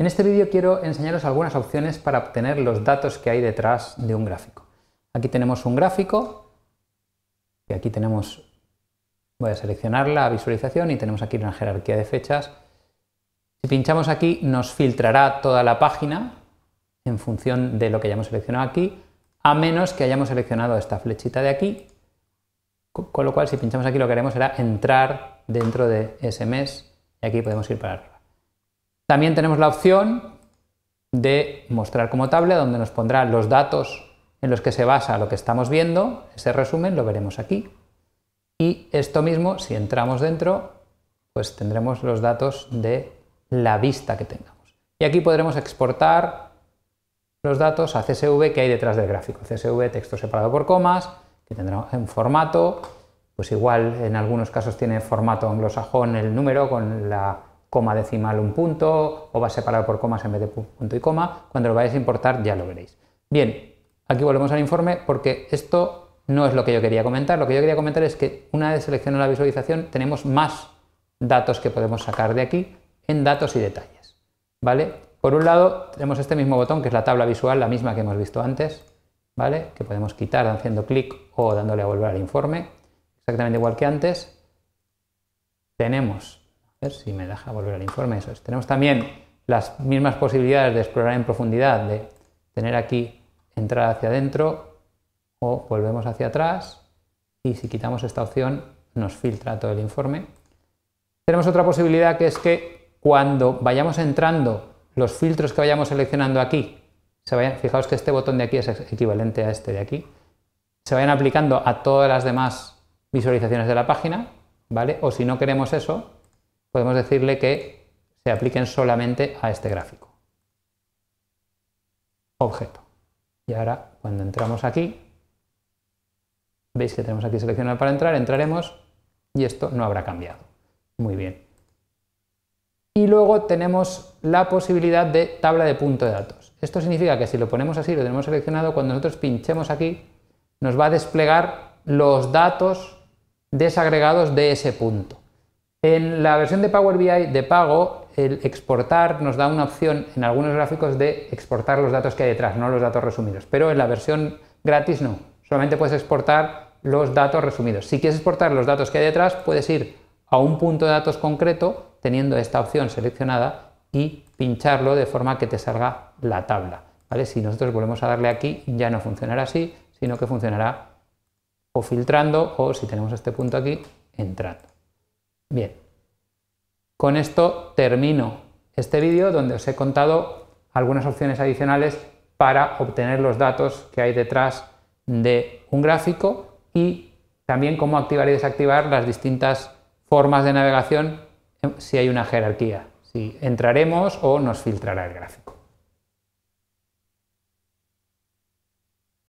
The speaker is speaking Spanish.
En este vídeo quiero enseñaros algunas opciones para obtener los datos que hay detrás de un gráfico. Aquí tenemos un gráfico, y aquí tenemos, voy a seleccionar la visualización y tenemos aquí una jerarquía de fechas. Si pinchamos aquí nos filtrará toda la página en función de lo que hayamos seleccionado aquí, a menos que hayamos seleccionado esta flechita de aquí, con lo cual si pinchamos aquí lo que haremos será entrar dentro de ese mes y aquí podemos ir para. También tenemos la opción de mostrar como tabla donde nos pondrá los datos en los que se basa lo que estamos viendo, ese resumen lo veremos aquí. Y esto mismo, si entramos dentro, pues tendremos los datos de la vista que tengamos. Y aquí podremos exportar los datos a CSV que hay detrás del gráfico. CSV, texto separado por comas, que tendrá un formato, pues igual en algunos casos tiene formato anglosajón el número con la coma decimal un punto, o va separado por comas en vez de punto y coma. Cuando lo vayáis a importar ya lo veréis. Bien, aquí volvemos al informe porque esto no es lo que yo quería comentar. Lo que yo quería comentar es que una vez seleccionado la visualización tenemos más datos que podemos sacar de aquí en datos y detalles. ¿Vale? Por un lado, tenemos este mismo botón, que es la tabla visual, la misma que hemos visto antes, ¿vale? que podemos quitar haciendo clic o dándole a volver al informe, exactamente igual que antes. Tenemos, a ver si me deja volver al informe, eso es. Tenemos también las mismas posibilidades de explorar en profundidad, de tener aquí entrar hacia adentro o volvemos hacia atrás y si quitamos esta opción nos filtra todo el informe. Tenemos otra posibilidad que es que cuando vayamos entrando los filtros que vayamos seleccionando aquí, se vayan, fijaos que este botón de aquí es equivalente a este de aquí, se vayan aplicando a todas las demás visualizaciones de la página, ¿vale? O si no queremos eso, podemos decirle que se apliquen solamente a este gráfico. Objeto. Y ahora, cuando entramos aquí, veis que tenemos aquí seleccionado para entrar, entraremos y esto no habrá cambiado. Muy bien. Y luego tenemos la posibilidad de tabla de punto de datos. Esto significa que si lo ponemos así, lo tenemos seleccionado, cuando nosotros pinchemos aquí, nos va a desplegar los datos desagregados de ese punto. En la versión de Power BI de pago, el exportar nos da una opción en algunos gráficos de exportar los datos que hay detrás, no los datos resumidos. Pero en la versión gratis no, solamente puedes exportar los datos resumidos. Si quieres exportar los datos que hay detrás, puedes ir a un punto de datos concreto teniendo esta opción seleccionada y pincharlo de forma que te salga la tabla. ¿vale? Si nosotros volvemos a darle aquí ya no funcionará así, sino que funcionará o filtrando o si tenemos este punto aquí, entrando. Bien, con esto termino este vídeo donde os he contado algunas opciones adicionales para obtener los datos que hay detrás de un gráfico y también cómo activar y desactivar las distintas formas de navegación si hay una jerarquía, si entraremos o nos filtrará el gráfico.